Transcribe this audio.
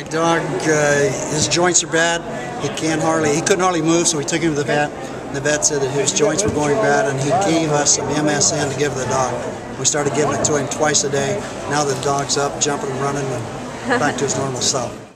My dog, uh, his joints are bad. He can't hardly, he couldn't hardly move, so we took him to the vet. The vet said that his joints were going bad, and he gave us some MSM to give the dog. We started giving it to him twice a day. Now the dog's up, jumping and running, and back to his normal self.